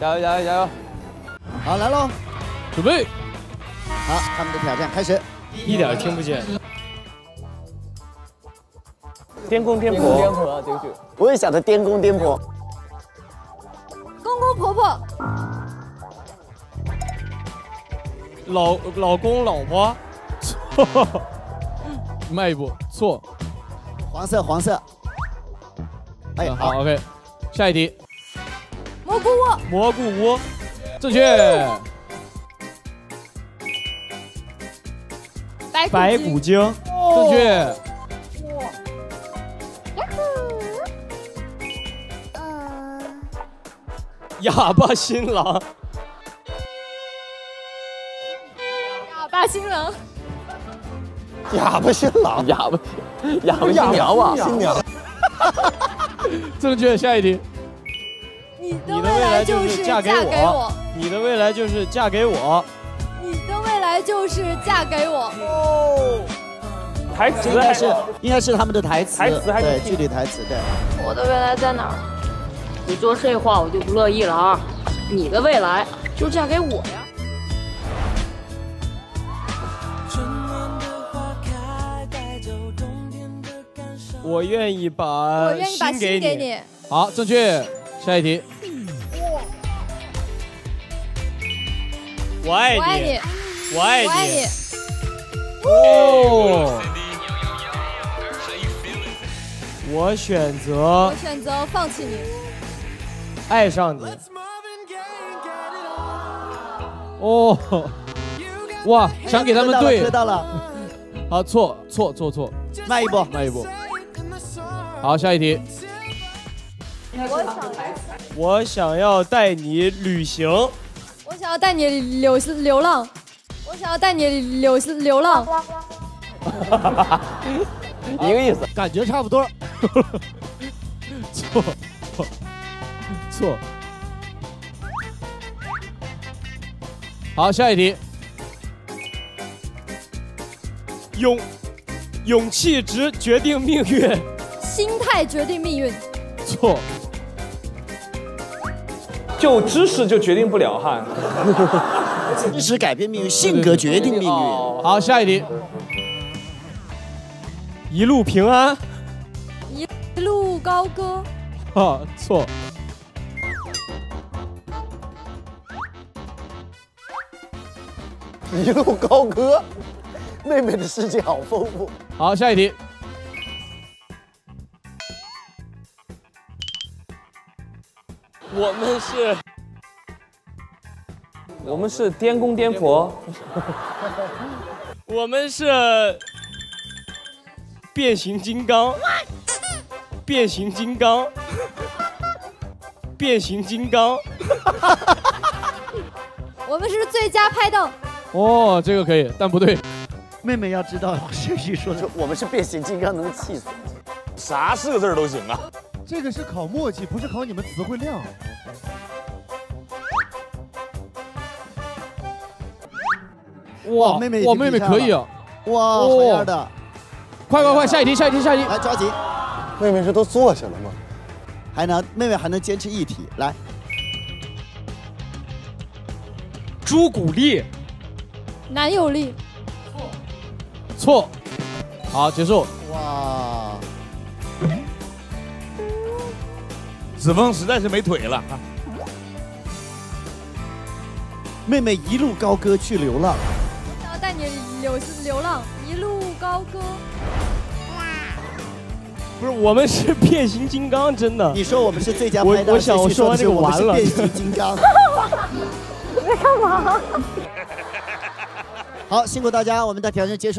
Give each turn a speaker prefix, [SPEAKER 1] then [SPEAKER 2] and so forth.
[SPEAKER 1] 加油加油加油！
[SPEAKER 2] 好，来喽，
[SPEAKER 3] 准备。
[SPEAKER 2] 好，他们的挑战开始。
[SPEAKER 3] 一点听不见。
[SPEAKER 1] 颠公颠婆，颠婆啊，这个剧。
[SPEAKER 2] 我也想着颠公颠婆。
[SPEAKER 4] 公公婆婆。
[SPEAKER 3] 老老公老婆。错。迈一步，错。
[SPEAKER 2] 黄色黄色。
[SPEAKER 3] 哎，好，OK。下一题。
[SPEAKER 4] 蘑菇屋。
[SPEAKER 3] 蘑菇屋，正确。
[SPEAKER 4] 白
[SPEAKER 3] 骨精，正确。哑巴新郎。
[SPEAKER 4] 哑巴新郎。
[SPEAKER 2] 哑巴新郎，
[SPEAKER 1] 哑巴，哑巴新娘吧？
[SPEAKER 2] 新娘。
[SPEAKER 3] 正确，下一题。
[SPEAKER 4] 你的未来就是嫁给我。
[SPEAKER 3] 你的未来就是嫁给我。
[SPEAKER 4] 你的未来就是嫁给我哦，
[SPEAKER 1] 台词
[SPEAKER 2] 应该是应该是他们的台词，
[SPEAKER 1] 台词还是
[SPEAKER 2] 对具体台词对。
[SPEAKER 5] 我的未来在哪儿？你说这话我就不乐意了啊！你的未来就嫁给我呀！
[SPEAKER 3] 我愿意把
[SPEAKER 4] 我愿意把心给你。
[SPEAKER 3] 好，正确。下一题。我爱你。我爱你。哦。我选择。
[SPEAKER 4] 我选择放弃你。
[SPEAKER 3] 爱上你。哦。哇，想给他们对。
[SPEAKER 2] 知道了。
[SPEAKER 3] 好，错错错错。
[SPEAKER 2] 慢一步，
[SPEAKER 3] 慢一步。好，下一题。
[SPEAKER 4] 我想
[SPEAKER 3] 我想要带你旅行。
[SPEAKER 4] 我想要带你流流浪。我想要带你流流浪，
[SPEAKER 1] 一个意思，
[SPEAKER 3] 感觉差不多。错错。好，下一题。勇勇气值决定命运，
[SPEAKER 4] 心态决定命运。
[SPEAKER 3] 错。
[SPEAKER 1] 就知识就决定不了哈。
[SPEAKER 2] 知识改变命运，性格决定命运。
[SPEAKER 3] 好，下一题。一路平安，
[SPEAKER 4] 一路高歌。
[SPEAKER 3] 啊，错。
[SPEAKER 2] 一路高歌，妹妹的世界好丰富。
[SPEAKER 3] 好，下一题。我们是。
[SPEAKER 1] 我们是颠公颠婆，
[SPEAKER 3] 我们是变形金刚，变形金刚，变形金刚，
[SPEAKER 4] 我们是最佳拍档。
[SPEAKER 3] 哦，这个可以，但不对。
[SPEAKER 2] 妹妹要知道，谁谁说的？我们是变形金刚，能气死。
[SPEAKER 1] 啥四个字都行啊。
[SPEAKER 6] 这个是考默契，不是考你们词汇量。
[SPEAKER 3] 哇，妹妹，哇，妹妹可以啊！
[SPEAKER 2] 哇，好样的！
[SPEAKER 3] 快快快，下一题，下一题，下一题！
[SPEAKER 2] 来，抓紧！
[SPEAKER 6] 妹妹是都坐下了吗？
[SPEAKER 2] 还能，妹妹还能坚持一题，来。
[SPEAKER 3] 朱古力，
[SPEAKER 4] 男友力，
[SPEAKER 3] 错，错，好，结束。
[SPEAKER 2] 哇！
[SPEAKER 1] 子枫实在是没腿了。
[SPEAKER 2] 妹妹一路高歌去流浪。
[SPEAKER 4] 我想要带你流流浪一路高歌，
[SPEAKER 3] 不是我们是变形金刚，真的。
[SPEAKER 2] 你说我们是最佳拍档，
[SPEAKER 3] 我想我说完这个完了。
[SPEAKER 2] 变形金刚，
[SPEAKER 4] 你在干嘛？
[SPEAKER 2] 好，辛苦大家，我们的挑战结束。